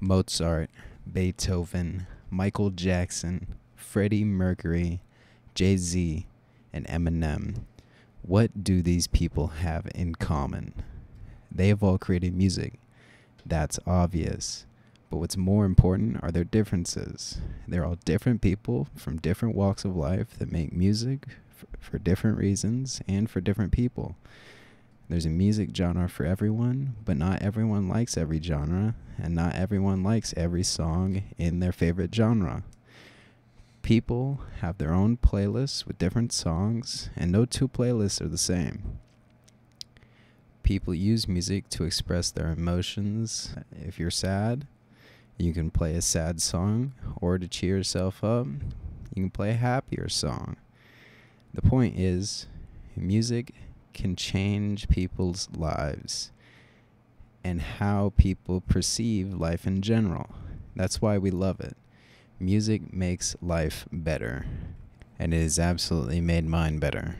Mozart, Beethoven, Michael Jackson, Freddie Mercury, Jay Z, and Eminem. What do these people have in common? They have all created music. That's obvious. But what's more important are their differences. They're all different people from different walks of life that make music for different reasons and for different people. There's a music genre for everyone, but not everyone likes every genre, and not everyone likes every song in their favorite genre. People have their own playlists with different songs, and no two playlists are the same. People use music to express their emotions. If you're sad, you can play a sad song, or to cheer yourself up, you can play a happier song. The point is, music can change people's lives and how people perceive life in general. That's why we love it. Music makes life better, and it has absolutely made mine better.